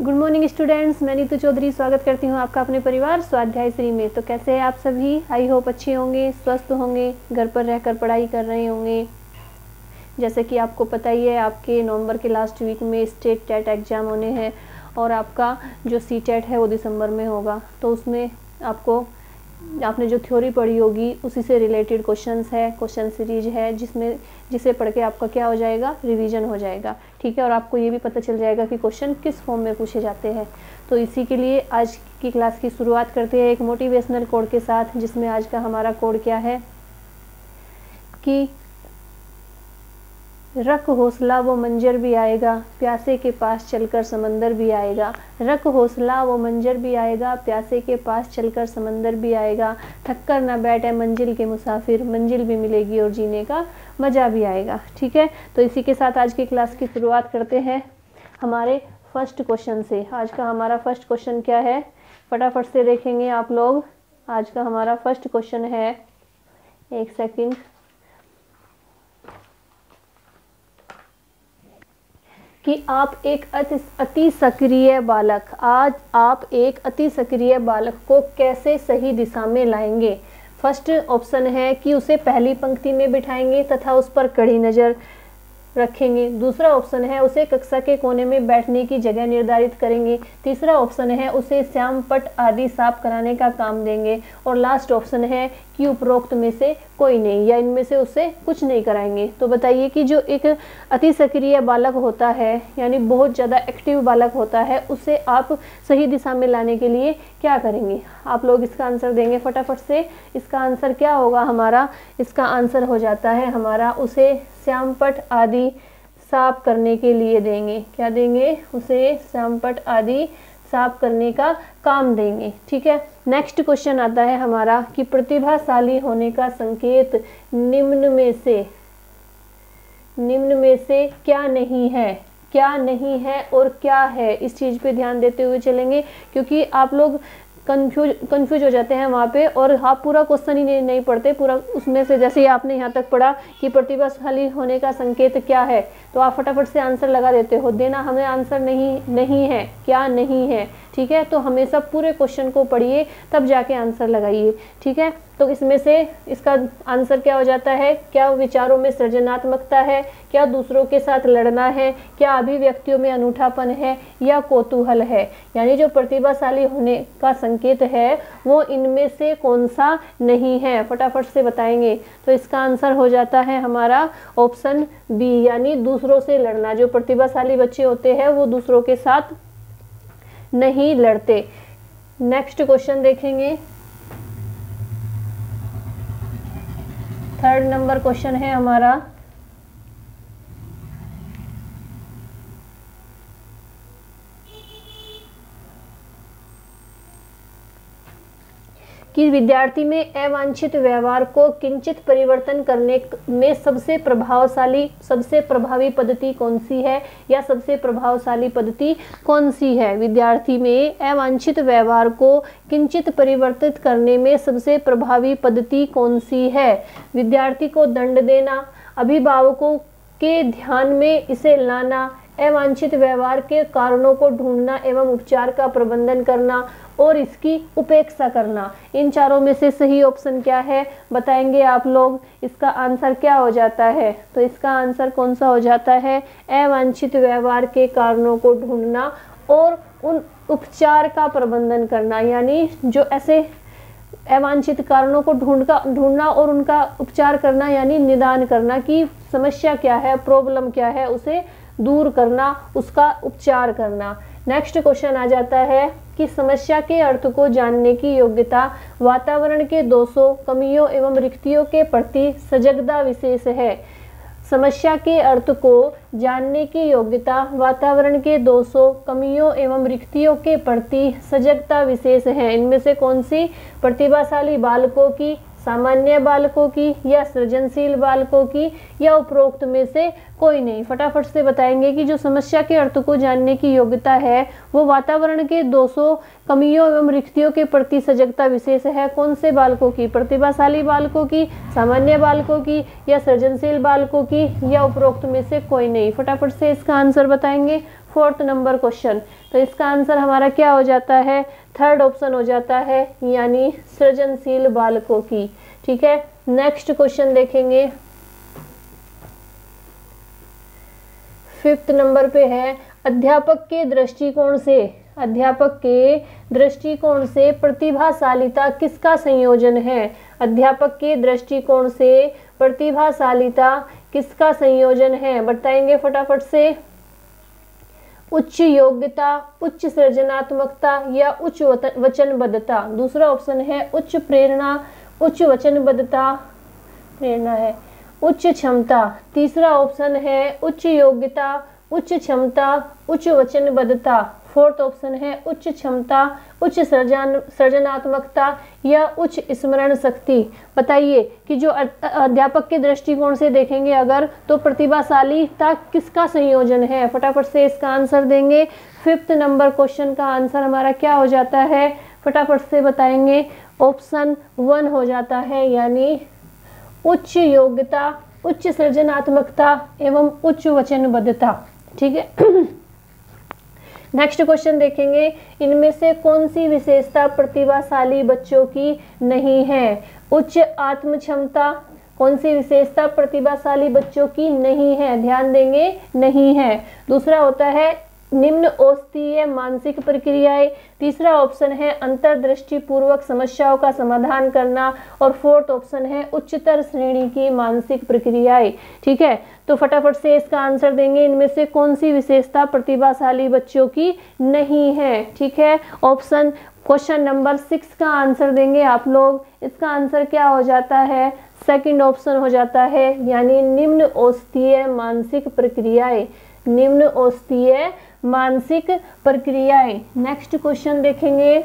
Good morning students मैं नीतू चौधरी स्वागत करती हूँ आपका अपने परिवार स्वाध्याय श्री में। तो कैसे हैं आप सभी? आई होप अच्छे होंगे, स्वस्थ होंगे, घर पर रहकर पढ़ाई कर रहे होंगे। जैसे कि आपको पता ही है, आपके नवंबर के लास्ट वीक में स्टेट टेट एग्ज़ाम होने हैं और आपका जो सी टेट है वो दिसंबर में होगा। तो उसमें आपको आपने जो थ्योरी पढ़ी होगी, उसी से रिलेटेड क्वेश्चंस है क्वेश्चन सीरीज़ है, जिसमें, जिसे पढ़ के आपका क्या हो जाएगा? रिवीजन हो जाएगा। ठीक है? और आपको ये भी पता चल जाएगा कि क्वेश्चन किस फॉर्म में पूछे जाते हैं। तो इसी के लिए आज की क्लास की शुरुआत करते हैं एक मोटिवेशनल कोड के साथ, जिसमें आज का हमारा कोड क्या है? कि रख हौसला वो मंजर भी आएगा, प्यासे के पास चलकर समंदर भी आएगा। रख हौसला वो मंजर भी आएगा, प्यासे के पास चलकर समंदर भी आएगा। थककर ना बैठे मंजिल के मुसाफिर, मंजिल भी मिलेगी और जीने का मज़ा भी आएगा, ठीक है? तो इसी के साथ आज की क्लास की शुरुआत करते हैं हमारे फ़र्स्ट क्वेश्चन से। आज का हमारा फ़र्स्ट क्वेश्चन क्या है? फटाफट से देखेंगे आप लोग। आज का हमारा फ़र्स्ट क्वेश्चन है, एक सेकंड कि आप एक अति अति सक्रिय बालक, आज आप एक अति सक्रिय बालक को कैसे सही दिशा में लाएँगे? फ़र्स्ट ऑप्शन है कि उसे पहली पंक्ति में बिठाएँगे तथा उस पर कड़ी नज़र रखेंगे। दूसरा ऑप्शन है उसे कक्षा के कोने में बैठने की जगह निर्धारित करेंगे। तीसरा ऑप्शन है उसे श्याम पट आदि साफ़ कराने का काम देंगे। और लास्ट ऑप्शन है कि उपरोक्त में से कोई नहीं, या इनमें से उससे कुछ नहीं कराएँगे। तो बताइए कि जो एक अति सक्रिय बालक होता है, यानी बहुत ज़्यादा एक्टिव बालक होता है, उसे आप सही दिशा में लाने के लिए क्या करेंगे? आप लोग इसका आंसर देंगे फटाफट से। इसका आंसर क्या होगा? हमारा इसका आंसर हो जाता है, हमारा उसे श्यामपट आदि साफ़ करने के लिए देंगे। क्या देंगे? उसे श्यामपट आदि साफ़ करने का काम देंगे ठीक है? नेक्स्ट क्वेश्चन आता है हमारा कि प्रतिभाशाली होने का संकेत निम्न में से निम्न में से क्या नहीं है क्या नहीं है और क्या है? इस चीज़ पे ध्यान देते हुए चलेंगे क्योंकि आप लोग कंफ्यूज कंफ्यूज हो जाते हैं वहाँ पे और आप पूरा क्वेश्चन ही नहीं, नहीं पढ़ते पूरा उसमें से जैसे ही आपने यहाँ तक पढ़ा कि प्रतिभाशाली होने का संकेत क्या है तो आप फटाफट से आंसर लगा देते हो। देना हमें आंसर नहीं नहीं है, क्या नहीं है, ठीक है? तो हमेशा पूरे क्वेश्चन को पढ़िए, तब जाके आंसर लगाइए, ठीक है? तो इसमें से इसका आंसर क्या हो जाता है? क्या विचारों में सृजनात्मकता है? क्या दूसरों के साथ लड़ना है? क्या अभिव्यक्तियों में अनूठापन है? या कौतूहल है? यानी जो प्रतिभाशाली होने का संकेत है, वो इनमें से कौन सा नहीं है? फटाफट से बताएँगे। तो इसका आंसर हो जाता है हमारा ऑप्शन बी, यानी दूसरों से लड़ना। जो प्रतिभाशाली बच्चे होते हैं, वो दूसरों के साथ नहीं लड़ते। नेक्स्ट क्वेश्चन देखेंगे। थर्ड नंबर क्वेश्चन है हमारा। कि विद्यार्थी में अवांछित व्यवहार को किंचित परिवर्तन करने में सबसे प्रभावशाली, सबसे प्रभावी पद्धति कौन सी है या सबसे प्रभावशाली पद्धति कौन सी है? विद्यार्थी में अवांछित व्यवहार को किंचित परिवर्तित करने में सबसे प्रभावी पद्धति कौन सी है? विद्यार्थी को दंड देना, अभिभावकों के ध्यान में इसे लाना अवांछित व्यवहार के कारणों को ढूंढना एवं उपचार का प्रबंधन करना और इसकी उपेक्षा करना। इन चारों में से सही ऑप्शन क्या है? बताएँगे आप लोग। इसका आंसर क्या हो जाता है? तो इसका आंसर कौन सा हो जाता है? अवांछित व्यवहार के कारणों को ढूंढना और उन उपचार का प्रबंधन करना। यानी जो ऐसे अवांछित कारणों को ढूंढ का, ढूंढना और उनका उपचार करना, यानी निदान करना कि समस्या क्या है प्रॉब्लम क्या है, उसे दूर करना, उसका उपचार करना। नेक्स्ट क्वेश्चन आ जाता है कि समस्या के अर्थ को जानने की योग्यता वातावरण के दोषों, कमियों एवं रिक्तियों के प्रति सजगता विशेष है। समस्या के अर्थ को जानने की योग्यता वातावरण के दोषों, कमियों एवं रिक्तियों के प्रति सजगता विशेष है। इनमें से कौन सी प्रतिभाशाली बालकों की सामान्य बालकों की या सृजनशील बालकों की या उपरोक्त में से कोई नहीं। फटाफट से बताएँगे कि जो समस्या के अर्थ को जानने की योग्यता है, वो वातावरण के 200 कमियों एवं रिक्तियों के प्रति सजगता विशेष है। कौन से बालकों की? प्रतिभाशाली बालकों की, सामान्य बालकों की, या सृजनशील बालकों की, या उपरोक्त में से कोई नहीं? फटाफट से इसका आंसर बताएँगे। Fourth number question. तो इसका आंसर हमारा क्या हो जाता है? थर्ड ऑप्शन हो जाता है, यानी सृजनशील बालकों की। ठीक है? नेक्स्ट क्वेश्चन देखेंगे। फिफ्थ नंबर पे है, अध्यापक के दृष्टिकोण से। अध्यापक के दृष्टिकोण से प्रतिभाशालिता किसका संयोजन है? अध्यापक के दृष्टिकोण से प्रतिभाशालिता किसका संयोजन है? बताएँगे फटाफट से। उच्च योग्यता, उच्च सृजनात्मकता या उच्च वचनबद्धता। दूसरा ऑप्शन है उच्च प्रेरणा, उच्च वचनबद्धता, प्रेरणा है। उच्च क्षमता। तीसरा ऑप्शन है उच्च योग्यता, उच्च क्षमता, उच्च वचनबद्धता। फोर्थ ऑप्शन है उच्च क्षमता, उच्च सृजन सृजनात्मकता या उच्च स्मरण शक्ति। बताइए कि जो अध्यापक के दृष्टिकोण से देखेंगे अगर तो प्रतिभाशाली प्रतिभाशालीता किसका संयोजन है? फटाफट से इसका आंसर देंगे। फिफ्थ नंबर क्वेश्चन का आंसर हमारा क्या हो जाता है? फटाफट से बताएँगे। ऑप्शन वन हो जाता है, यानी उच्च योग्यता, उच्च सृजनात्मकता एवं उच्च वचनबद्धता। ठीक है? नेक्स्ट क्वेश्चन देखेंगे, इनमें से कौन सी विशेषता प्रतिभाशाली बच्चों की नहीं है? उच्च आत्म क्षमता कौन सी विशेषता प्रतिभाशाली बच्चों की नहीं है? ध्यान देंगे, नहीं है। दूसरा होता है निम्न औस्तीय मानसिक प्रक्रियाएँ। तीसरा ऑप्शन है अंतर्दृष्टि पूर्वक समस्याओं का समाधान करना और फोर्थ ऑप्शन है उच्चतर श्रेणी की मानसिक प्रक्रियाएँ। ठीक है? तो फटाफट से इसका आंसर देंगे। इनमें से कौन सी विशेषता प्रतिभाशाली बच्चों की नहीं है? ठीक है? ऑप्शन क्वेश्चन नंबर सिक्स का आंसर देंगे आप लोग। इसका आंसर क्या हो जाता है? सेकंड ऑप्शन हो जाता है, यानी निम्न औस्तीय मानसिक प्रक्रियाएँ। निम्न औस्तीय मानसिक प्रक्रियाएँ। नेक्स्ट क्वेश्चन देखेंगे।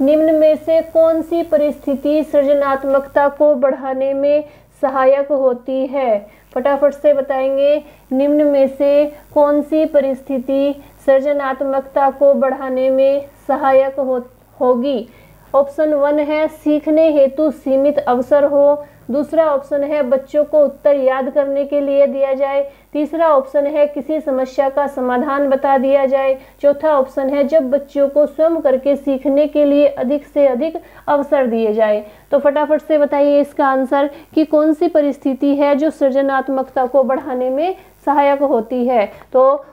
निम्न में से कौन सी परिस्थिति सृजनात्मकता को बढ़ाने में सहायक होती है? फटाफट से बताएँगे। निम्न में से कौन सी परिस्थिति सृजनात्मकता को बढ़ाने में सहायक हो, होगी? ऑप्शन वन है, सीखने हेतु सीमित अवसर हो दूसरा ऑप्शन है बच्चों को उत्तर याद करने के लिए दिया जाए। तीसरा ऑप्शन है किसी समस्या का समाधान बता दिया जाए। चौथा ऑप्शन है जब बच्चों को स्वयं करके सीखने के लिए अधिक से अधिक अवसर दिए जाए। तो फटाफट से बताइए इसका आंसर कि कौन सी परिस्थिति है जो सृजनात्मकता को बढ़ाने में सहायक होती है। तो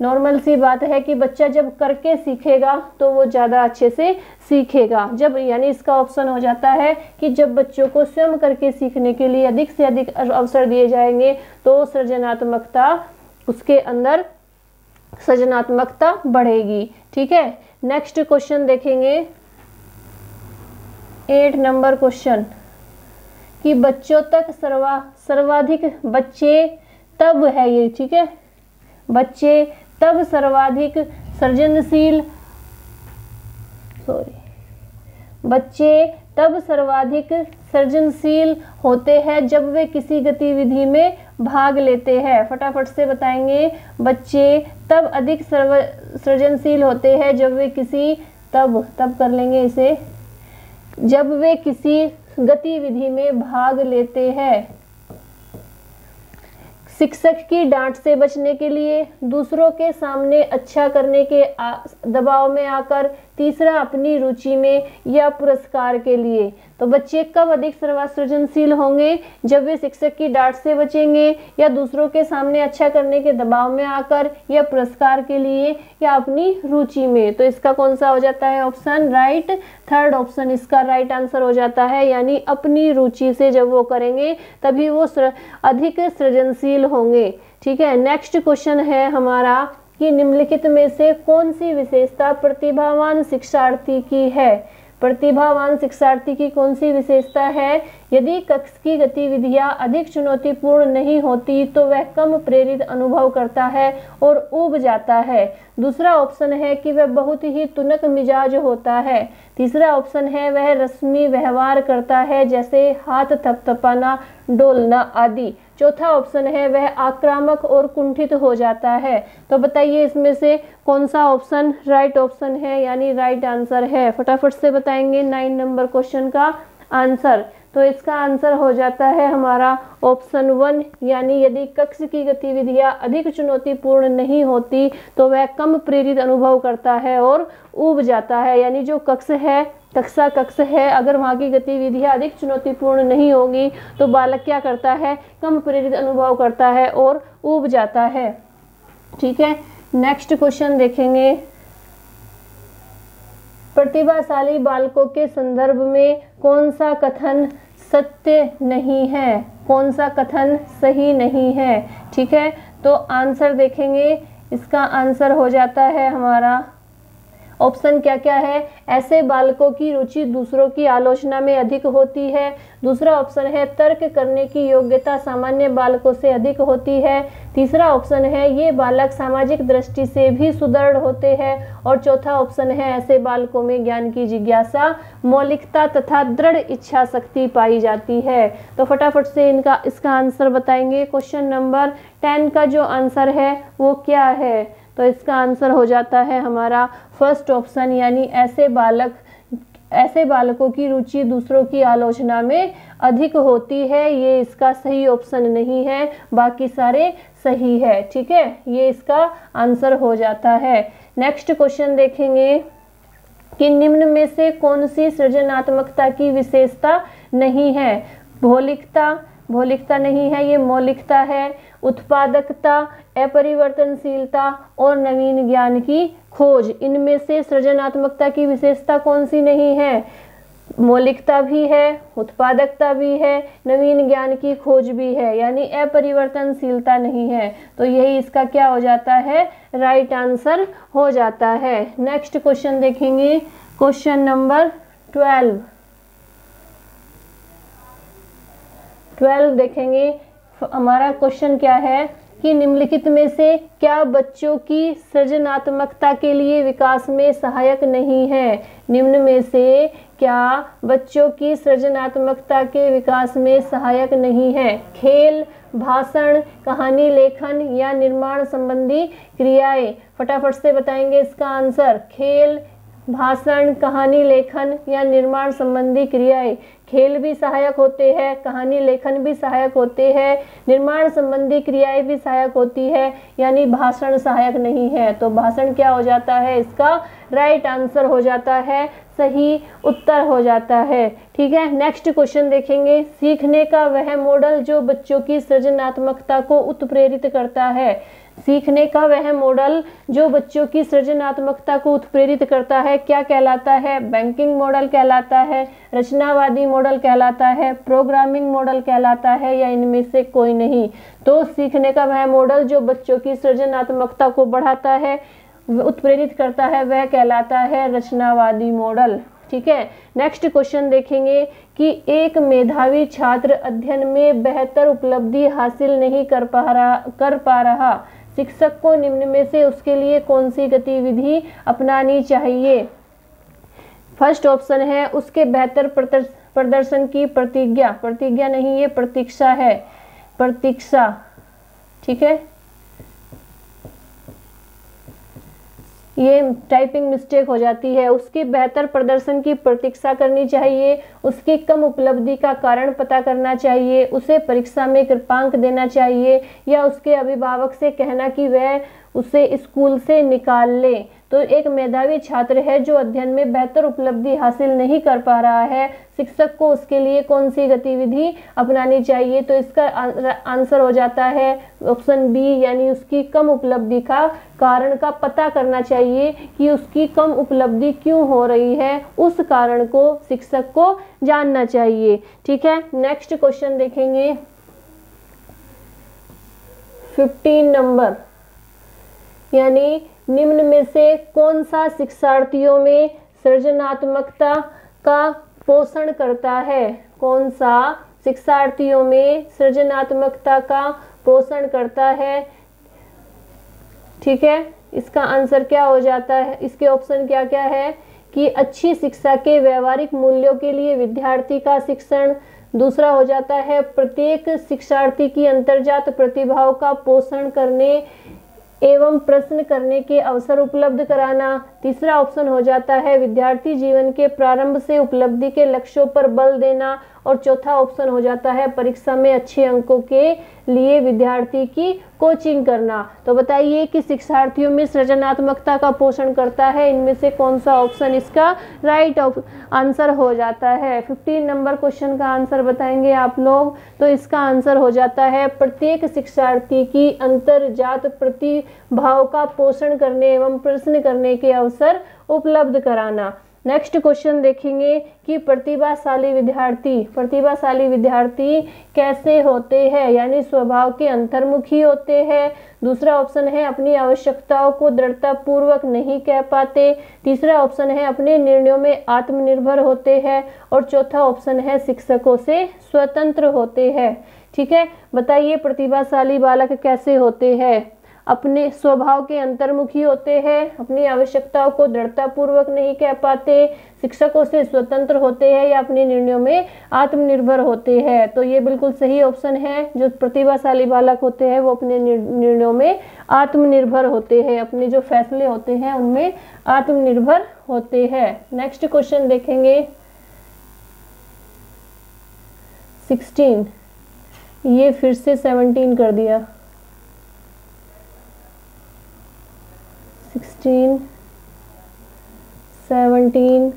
नॉर्मल सी बात है कि बच्चा जब करके सीखेगा तो वो ज़्यादा अच्छे से सीखेगा। जब यानी इसका ऑप्शन हो जाता है कि जब बच्चों को स्वयं करके सीखने के लिए अधिक से अधिक अवसर दिए जाएँगे तो सृजनात्मकता उसके अंदर सृजनात्मकता बढ़ेगी। ठीक है? नेक्स्ट क्वेश्चन देखेंगे। एट नंबर क्वेश्चन कि बच्चों तक सर्वा, सर्वाधिक बच्चे तब है ये, ठीक है? बच्चे तब सर्वाधिक सृजनशील सॉरी बच्चे तब सर्वाधिक सृजनशील होते हैं जब वे किसी गतिविधि में भाग लेते हैं। फटाफट से बताएँगे, बच्चे तब अधिक सर्व, सृजनशील होते हैं जब वे किसी, तब तब कर लेंगे इसे, जब वे किसी गतिविधि में भाग लेते हैं। शिक्षक की डांट से बचने के लिए, दूसरों के सामने अच्छा करने के दबाव में आकर तीसरा अपनी रुचि में या पुरस्कार के लिए तो बच्चे कब अधिक सृजनशील होंगे? जब वे शिक्षक की डांट से बचेंगे या दूसरों के सामने अच्छा करने के दबाव में आकर या पुरस्कार के लिए या अपनी रुचि में? तो इसका कौन सा हो जाता है ऑप्शन राइट थर्ड ऑप्शन इसका राइट आंसर हो जाता है, यानी अपनी रुचि से जब वो करेंगे, तभी वो अधिक सृजनशील होंगे। ठीक है? नेक्स्ट क्वेश्चन है हमारा कि निम्नलिखित में से कौन सी विशेषता प्रतिभावान शिक्षार्थी की है? प्रतिभावान शिक्षार्थी की कौन सी विशेषता है? यदि कक्ष की गतिविधियाँ अधिक चुनौतीपूर्ण नहीं होती तो वह कम प्रेरित अनुभव करता है और उब जाता है। दूसरा ऑप्शन है कि वह बहुत ही तुनक मिजाज होता है। तीसरा ऑप्शन है, वह रस्मी व्यवहार करता है, जैसे हाथ थपथपाना, डोलना आदि। चौथा ऑप्शन है, वह आक्रामक और कुंठित हो जाता है। तो बताइए, इसमें से कौन सा ऑप्शन राइट ऑप्शन है, यानी राइट आंसर है? फटाफट से बताएँगे नाइन नंबर क्वेश्चन का आंसर तो इसका आंसर हो जाता है हमारा ऑप्शन वन यानी यदि कक्ष की गतिविधियाँ अधिक चुनौतीपूर्ण नहीं होती तो वह कम प्रेरित अनुभव करता है और उब जाता है। यानी जो कक्ष है, कक्षा कक्ष है, अगर वहाँ की गतिविधियाँ अधिक चुनौतीपूर्ण नहीं होगी तो बालक क्या करता है? कम प्रेरित अनुभव करता है और उब जाता है। ठीक है? नेक्स्ट क्वेश्चन देखेंगे। प्रतिभाशाली बालकों के संदर्भ में कौन सा कथन सत्य नहीं है। कौन सा कथन सही नहीं है? ठीक है? तो आंसर देखेंगे। इसका आंसर हो जाता है हमारा ऑप्शन क्या क्या है? ऐसे बालकों की रुचि दूसरों की आलोचना में अधिक होती है। दूसरा ऑप्शन है, तर्क करने की योग्यता सामान्य बालकों से अधिक होती है। तीसरा ऑप्शन है, ये बालक सामाजिक दृष्टि से भी सुदृढ़ होते हैं। और चौथा ऑप्शन है, ऐसे बालकों में ज्ञान की जिज्ञासा, मौलिकता तथा दृढ़ इच्छा शक्ति पाई जाती है। तो फटाफट से इनका, इसका आंसर बताएँगे। क्वेश्चन नंबर टेन का जो आंसर है, वो क्या है? तो इसका आंसर हो जाता है हमारा फ़र्स्ट ऑप्शन यानी ऐसे बालक, ऐसे बालकों की रुचि दूसरों की आलोचना में अधिक होती है। ये इसका सही ऑप्शन नहीं है, बाकी सारे सही है, ठीक है? ये इसका आंसर हो जाता है। नेक्स्ट क्वेश्चन देखेंगे कि निम्न में से कौन सी सृजनात्मकता की विशेषता नहीं है? भौलिकता भौलिकता नहीं है, ये मौलिकता है। उत्पादकता अपरिवर्तनशीलता और नवीन ज्ञान की खोज। इनमें से सृजनात्मकता की विशेषता कौन सी नहीं है? मौलिकता भी है, उत्पादकता भी है, नवीन ज्ञान की खोज भी है, यानी अपरिवर्तनशीलता नहीं है। तो यही इसका क्या हो जाता है? राइट आंसर हो जाता है। नेक्स्ट क्वेश्चन देखेंगे। क्वेश्चन नंबर ट्वेल्व ट्वेल्व देखेंगे। हमारा क्वेश्चन क्या है? कि निम्नलिखित में से क्या बच्चों की सृजनात्मकता के लिए विकास में सहायक नहीं है? निम्न में से क्या बच्चों की सृजनात्मकता के विकास में सहायक नहीं है? खेल, भाषण, कहानी, लेखन या निर्माण संबंधी क्रियाएँ। फटाफट से बताएँगे इसका आंसर। खेल भाषण, कहानी, लेखन या निर्माण संबंधी क्रियाएँ। खेल भी सहायक होते हैं, कहानी, लेखन भी सहायक होते हैं, निर्माण संबंधी क्रियाएँ भी सहायक होती है, यानी भाषण सहायक नहीं है। तो भाषण क्या हो जाता है? इसका राइट आंसर हो जाता है, सही उत्तर हो जाता है। ठीक है? नेक्स्ट क्वेश्चन देखेंगे। सीखने का वह मॉडल जो बच्चों की सृजनात्मकता को उत्प्रेरित करता है। सीखने का वह मॉडल जो बच्चों की सृजनात्मकता को उत्प्रेरित करता है, क्या कहलाता है? बैंकिंग मॉडल कहलाता है, रचनावादी मॉडल कहलाता है प्रोग्रामिंग मॉडल कहलाता है या इनमें से कोई नहीं? तो सीखने का वह मॉडल जो बच्चों की सृजनात्मकता को बढ़ाता है, उत्प्रेरित करता है, वह कहलाता है रचनावादी मॉडल ठीक है? नेक्स्ट क्वेश्चन देखेंगे कि एक मेधावी छात्र अध्ययन में बेहतर उपलब्धि हासिल नहीं कर पा रहा, कर पा रहा। शिक्षक को निम्न में से उसके लिए कौन सी गतिविधि अपनानी चाहिए? फ़र्स्ट ऑप्शन है उसके बेहतर प्रदर्शन की प्रतिज्ञा। प्रतिज्ञा नहीं, ये प्रतीक्षा है। प्रतीक्षा, ठीक है? ये टाइपिंग मिस्टेक हो जाती है। उसके बेहतर प्रदर्शन की प्रतीक्षा करनी चाहिए। उसकी कम उपलब्धि का कारण पता करना चाहिए। उसे परीक्षा में कृपांक देना चाहिए या उसके अभिभावक से कहना कि वह उसे स्कूल से निकाल ले। तो एक मेधावी छात्र है जो अध्ययन में बेहतर उपलब्धि हासिल नहीं कर पा रहा है। शिक्षक को उसके लिए कौन सी गतिविधि अपनानी चाहिए? तो इसका आंसर हो जाता है ऑप्शन बी, यानी उसकी कम उपलब्धि का कारण का पता करना चाहिए कि उसकी कम उपलब्धि क्यों हो रही है। उस कारण को शिक्षक को जानना चाहिए। ठीक है? नेक्स्ट क्वेश्चन देखेंगे। फिफ्टीन नंबर यानी निम्न में से कौन सा शिक्षार्थियों में सृजनात्मकता का पोषण करता है? कौन सा शिक्षार्थियों में सृजनात्मकता का पोषण करता है? ठीक है, इसका आंसर क्या हो जाता है? इसके ऑप्शन क्या क्या है? कि अच्छी शिक्षा के व्यवहारिक मूल्यों के लिए विद्यार्थी का शिक्षण। दूसरा हो जाता है, प्रत्येक शिक्षार्थी की अंतर्जात प्रतिभाओं का पोषण करने एवं प्रश्न करने के अवसर उपलब्ध कराना तीसरा ऑप्शन हो जाता है विद्यार्थी जीवन के प्रारंभ से उपलब्धि के लक्ष्यों पर बल देना और चौथा ऑप्शन हो जाता है परीक्षा में अच्छे अंकों के लिए विद्यार्थी की कोचिंग करना। तो बताइए कि शिक्षार्थियों में सृजनात्मकता का पोषण करता है, इनमें से कौन सा ऑप्शन इसका राइट आंसर हो जाता है? 15 नंबर क्वेश्चन का आंसर बताएँगे आप लोग। तो इसका आंसर हो जाता है प्रत्येक शिक्षार्थी की अंतरजात प्रतिभाव का पोषण करने एवं प्रश्न करने के अवसर उपलब्ध कराना। नेक्स्ट क्वेश्चन देखेंगे कि प्रतिभाशाली विद्यार्थी प्रतिभाशाली विद्यार्थी कैसे होते हैं? यानी स्वभाव के अंतर्मुखी होते हैं। दूसरा ऑप्शन है अपनी आवश्यकताओं को दृढ़ता पूर्वक नहीं कह पाते। तीसरा ऑप्शन है अपने निर्णयों में आत्मनिर्भर होते हैं। और चौथा ऑप्शन है शिक्षकों से स्वतंत्र होते हैं। ठीक है? बताइए प्रतिभाशाली बालक कैसे होते हैं? अपने स्वभाव के अंतर्मुखी होते हैं, अपनी आवश्यकताओं को दृढ़ता पूर्वक नहीं कह पाते, शिक्षकों से स्वतंत्र होते हैं या अपने निर्णयों में आत्मनिर्भर होते हैं। तो ये बिल्कुल सही ऑप्शन है, जो प्रतिभाशाली बालक होते हैं, वो अपने निर्णयों में आत्मनिर्भर होते हैं, अपने जो फैसले होते हैं, उनमें आत्मनिर्भर होते हैं। नेक्स्ट क्वेश्चन देखेंगे। सिक्सटीन ये फिर से सेवनटीन कर दिया। सिक्सटीन सेवनटीन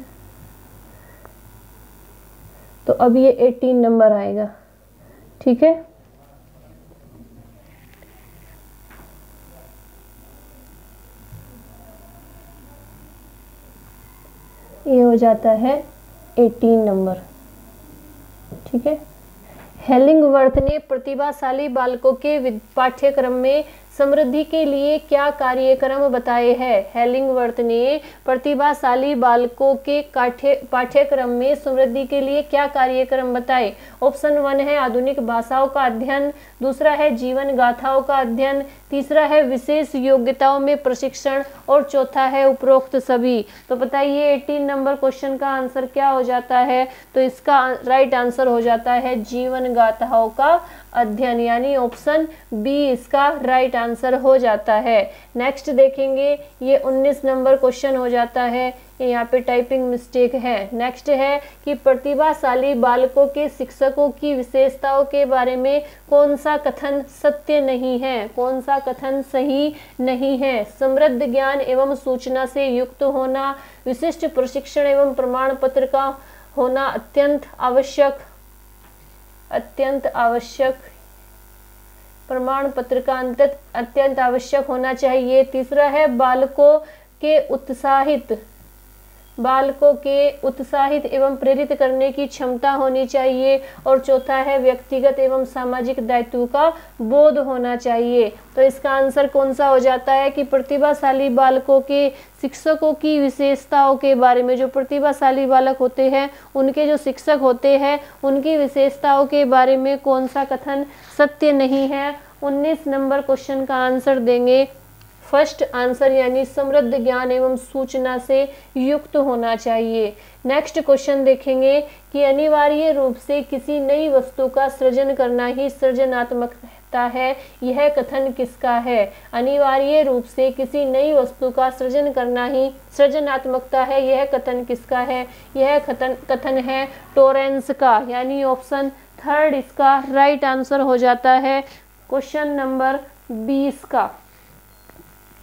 तो अब ये एटीन नंबर आएगा, ठीक है? ये हो जाता है एटीन नंबर ठीक है? हेलिंगवर्थ ने प्रतिभाशाली बालकों के पाठ्यक्रम में समृद्धि के लिए क्या कार्यक्रम बताए हैं? हेलिंगवर्थ ने प्रतिभाशाली बालकों के पाठ्यक्रम में समृद्धि के लिए क्या कार्यक्रम बताए? ऑप्शन वन है आधुनिक भाषाओं का अध्ययन, दूसरा है जीवन गाथाओं का अध्ययन, तीसरा है विशेष योग्यताओं में प्रशिक्षण और चौथा है उपरोक्त सभी। तो बताइए 18 नंबर क्वेश्चन का आंसर क्या हो जाता है? तो इसका राइट आंसर हो जाता है जीवन गाथाओं का अध्ययन, यानी ऑप्शन बी इसका राइट आंसर हो जाता है। नेक्स्ट देखेंगे, ये 19 नंबर क्वेश्चन हो जाता है। यहाँ पे टाइपिंग मिस्टेक है। नेक्स्ट है कि प्रतिभाशाली बालकों के शिक्षकों की विशेषताओं के बारे में कौन सा कथन सत्य नहीं है? कौन सा कथन सही नहीं है? समृद्ध ज्ञान एवं सूचना से युक्त होना, विशिष्ट प्रशिक्षण एवं प्रमाण पत्र का होना अत्यंत आवश्यक अत्यंत आवश्यक प्रमाण पत्र का अंत अत्यंत आवश्यक होना चाहिए। तीसरा है, बालकों के उत्साहित बालकों के उत्साहित एवं प्रेरित करने की क्षमता होनी चाहिए और चौथा है, व्यक्तिगत एवं सामाजिक दायित्व का बोध होना चाहिए। तो इसका आंसर कौन सा हो जाता है कि प्रतिभाशाली बालकों के, शिक्षकों की विशेषताओं के बारे में? जो प्रतिभाशाली बालक होते हैं, उनके जो शिक्षक होते हैं, उनकी विशेषताओं के बारे में कौन सा कथन सत्य नहीं है? 19 नंबर क्वेश्चन का आंसर देंगे। फ़र्स्ट आंसर यानी समृद्ध ज्ञान एवं सूचना से युक्त होना चाहिए। नेक्स्ट क्वेश्चन देखेंगे कि अनिवार्य रूप से किसी नई वस्तु का सृजन करना ही सृजनात्मकता है। यह कथन किसका है? अनिवार्य रूप से किसी नई वस्तु का सृजन करना ही सृजनात्मकता है। यह कथन किसका है? यह कथन कथन है टोरेंस का, यानी ऑप्शन थर्ड इसका राइट आंसर हो जाता है। क्वेश्चन नंबर बीस का।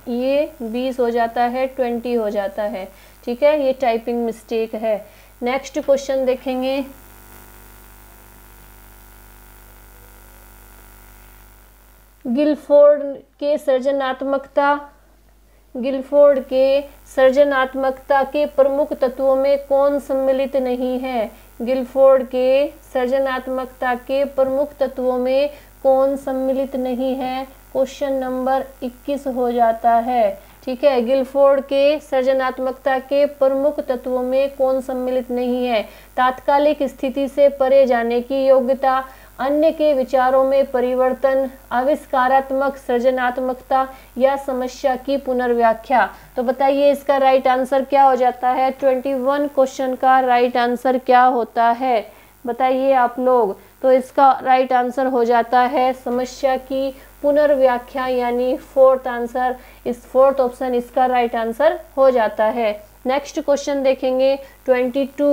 ये बीस हो जाता है, ट्वेंटी हो जाता है। ठीक है? ये टाइपिंग मिस्टेक है। नेक्स्ट क्वेश्चन देखेंगे। गिलफोर्ड के सृजनात्मकता, गिलफोर्ड के सृजनात्मकता के प्रमुख तत्वों में कौन सम्मिलित नहीं है? गिलफोर्ड के सृजनात्मकता के प्रमुख तत्वों में कौन सम्मिलित नहीं है? क्वेश्चन नंबर 21 हो जाता है। ठीक है, गिलफोर्ड के सृजनात्मकता के प्रमुख तत्वों में कौन सम्मिलित नहीं है? तात्कालिक स्थिति से परे जाने की योग्यता, अन्य के विचारों में परिवर्तन, आविष्कारात्मक सृजनात्मकता या समस्या की पुनर्व्याख्या। तो बताइए, इसका राइट आंसर क्या हो जाता है? ट्वेंटी वन क्वेश्चन का राइट आंसर क्या होता है? बताइए आप लोग। तो इसका राइट आंसर हो जाता है समस्या की पुनर्व्याख्या, यानी फोर्थ आंसर इस फोर्थ ऑप्शन इसका राइट आंसर हो जाता है। नेक्स्ट क्वेश्चन देखेंगे twenty two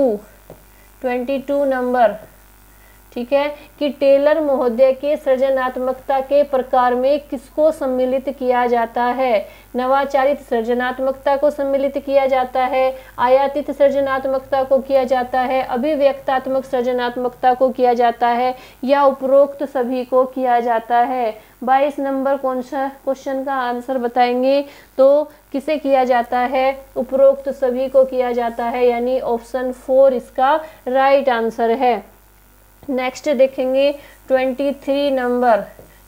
twenty two number ठीक है, कि टेलर महोदय के सृजनात्मकता के प्रकार में किसको सम्मिलित किया जाता है? नवाचारित सृजनात्मकता को सम्मिलित किया जाता है, आयातित सृजनात्मकता को किया जाता है, अभिव्यक्तात्मक सृजनात्मकता को किया जाता है, या उपरोक्त सभी को किया जाता है? बाईस नंबर कौन सा क्वेश्चन का आंसर बताएँगे? तो किसे किया जाता है? उपरोक्त सभी को किया जाता है, यानी ऑप्शन फोर इसका राइट आंसर है। नेक्स्ट देखेंगे twenty three number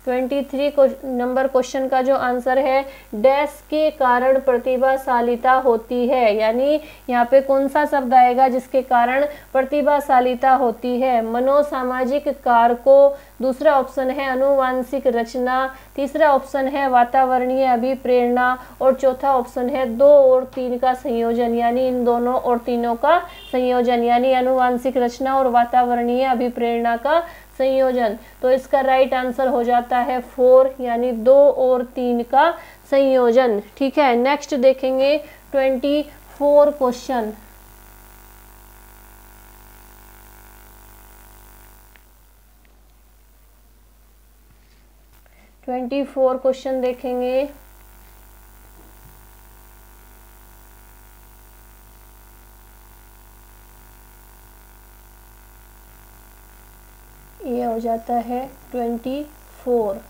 twenty three number question का जो आंसर है, डैश के कारण प्रतिभाशालिता होती है। यानी यहाँ पे कौन सा शब्द आएगा जिसके कारण प्रतिभाशालिता होती है? मनोसामाजिक कारकों दूसरा ऑप्शन है अनुवांशिक रचना, तीसरा ऑप्शन है वातावरणीय अभिप्रेरणा, और चौथा ऑप्शन है दो और तीन का संयोजन। यानी इन दोनों और तीनों का संयोजन, यानी अनुवांशिक रचना और वातावरणीय अभिप्रेरणा का संयोजन। तो इसका राइट आंसर हो जाता है फोर यानी दो और तीन का संयोजन। ठीक है नेक्स्ट देखेंगे twenty four question twenty four question देखेंगे ये जाता है, ट्वेंटी फोर।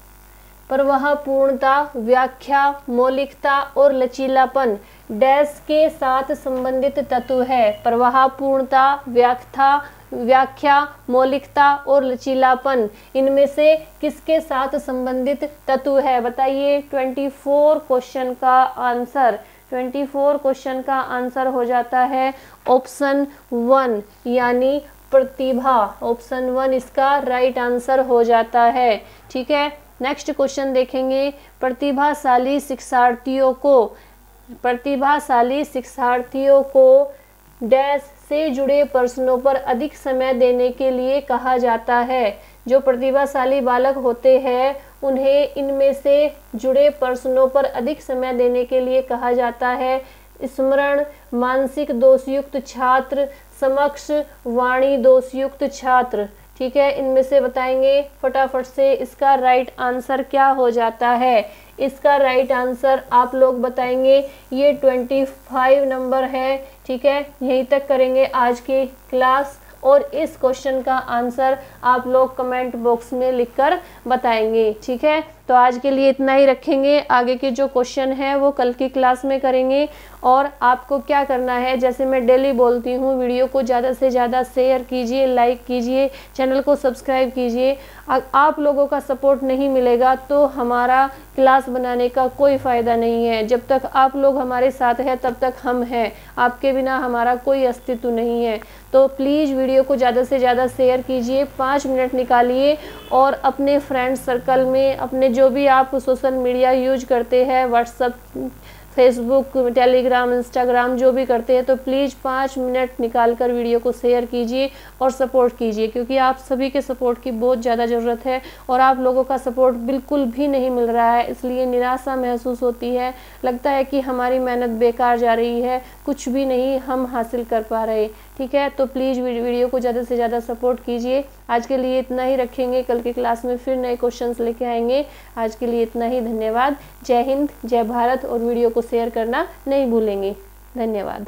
पर वह पूर्णता, व्याख्या, मौलिकता और लचीलापन, डैश के साथ संबंधित तत्व है। प्रवाह पूर्णता, व्याख्या व्याख्या, मौलिकता और लचीलापन, इनमें से किसके साथ संबंधित तत्व है? बताइए 24 क्वेश्चन का आंसर। 24 क्वेश्चन का आंसर हो जाता है ऑप्शन वन यानी प्रतिभा ऑप्शन वन इसका राइट आंसर हो जाता है। ठीक है? नेक्स्ट क्वेश्चन देखेंगे। प्रतिभाशाली शिक्षार्थियों को, प्रतिभाशाली शिक्षार्थियों को डैश से जुड़े प्रश्नों पर अधिक समय देने के लिए कहा जाता है। जो प्रतिभाशाली बालक होते हैं, उन्हें इनमें से जुड़े प्रश्नों पर अधिक समय देने के लिए कहा जाता है। स्मरण, मानसिक दोषयुक्त छात्र समक्ष वाणी दोषयुक्त छात्र। ठीक है? इनमें से बताएँगे फटाफट से इसका राइट आंसर क्या हो जाता है। इसका राइट आंसर आप लोग बताएँगे। ये ट्वेंटी फाइव नंबर है। ठीक है? यहीं तक करेंगे आज की क्लास और इस क्वेश्चन का आंसर आप लोग कमेंट बॉक्स में लिखकर बताएँगे। ठीक है? तो आज के लिए इतना ही रखेंगे। आगे के जो क्वेश्चन है, वो कल की क्लास में करेंगे। और आपको क्या करना है? जैसे मैं डेली बोलती हूँ वीडियो को ज़्यादा से ज़्यादा शेयर कीजिए लाइक कीजिए चैनल को सब्सक्राइब कीजिए। आप लोगों का सपोर्ट नहीं मिलेगा तो हमारा क्लास बनाने का कोई फ़ायदा नहीं है। जब तक आप लोग हमारे साथ हैं, तब तक हम हैं। आपके बिना हमारा कोई अस्तित्व नहीं है। तो प्लीज़ वीडियो को ज़्यादा से ज़्यादा शेयर कीजिए, पाँच मिनट निकालिए और अपने फ्रेंड्स सर्कल में, अपने जो भी आप सोशल मीडिया यूज़ करते हैं व्हाट्सअप फेसबुक टेलीग्राम इंस्टाग्राम जो भी करते हैं तो प्लीज़ पाँच मिनट निकाल कर वीडियो को शेयर कीजिए और सपोर्ट कीजिए, क्योंकि आप सभी के सपोर्ट की बहुत ज़्यादा ज़रूरत है और आप लोगों का सपोर्ट बिल्कुल भी नहीं मिल रहा है, इसलिए निराशा महसूस होती है, लगता है कि हमारी मेहनत बेकार जा रही है, कुछ भी नहीं हम हासिल कर पा रहे ठीक है? तो प्लीज़ वीडियो को ज़्यादा से ज़्यादा सपोर्ट कीजिए। आज के लिए इतना ही रखेंगे। कल के क्लास में फिर नए क्वेश्चंस लेके आएँगे। आज के लिए इतना ही। धन्यवाद। जय हिंद, जय भारत। और वीडियो को शेयर करना नहीं भूलेंगे। धन्यवाद।